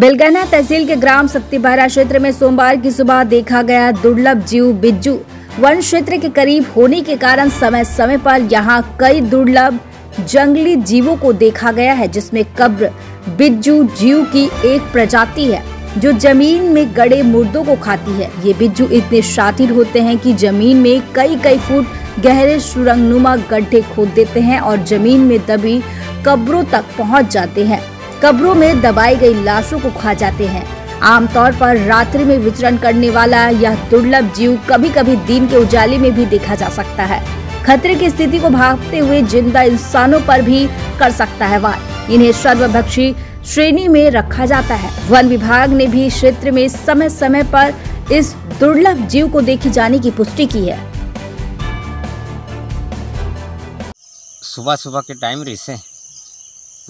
बेलगना तहसील के ग्राम शक्तिबारा क्षेत्र में सोमवार की सुबह देखा गया दुर्लभ जीव बिज्जू। वन क्षेत्र के करीब होने के कारण समय समय पर यहाँ कई दुर्लभ जंगली जीवों को देखा गया है, जिसमें कब्र, बिज्जू जीव की एक प्रजाति है, जो ज़मीन में गड़े मुर्दों को खाती है। ये बिज्जू इतने शातिर होते हैं कि ज़मीन में कई कई फुट गहरे सुरंगनुमा गड्ढे खोद देते हैं और ज़मीन में दबी कब्रों तक पहुँच जाते हैं। कब्रों में दबाई गई लाशों को खा जाते हैं। आमतौर पर रात्रि में विचरण करने वाला यह दुर्लभ जीव कभी कभी दिन के उजाले में भी देखा जा सकता है। खतरे की स्थिति को भागते हुए ज़िंदा इंसानों पर भी कर सकता है वार। इन्हें सर्वभक्षी श्रेणी में रखा जाता है। वन विभाग ने भी क्षेत्र में समय समय पर इस दुर्लभ जीव को देखे जाने की पुष्टि की है। सुबह सुबह के टाइम रही से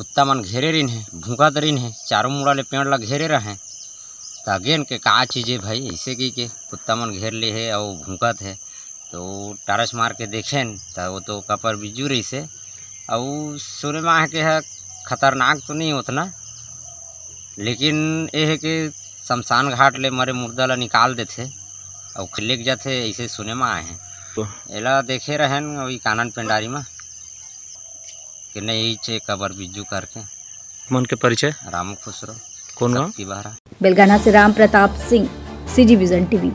कुत्ता मन घेरे रही है भूखा दरीन है चारों मुड़ा ले पेड़ ला घेरे रहे तो अगेन के का चीज़ है भाई ऐसे की के कुत्ता मन घेर ले है और भूखत है। तो टारस मार के देखें तो वो तो कपर बिजू रही से। और सुने में के है खतरनाक तो नहीं उतना। लेकिन ये है कि शमशान घाट ले मरे मुर्दा ला निकाल देते और लेके जाते ऐसे सुने में आए हैं। तो एला देखे रहन वही कानन पेंडारी में कि नहीं छे कबर बिजू करके। मन के परिचय? राम खुसरो। कौन गाँव? शक्ति बहरा। बेलगाना से Ram Pratap Singh C G vision TV.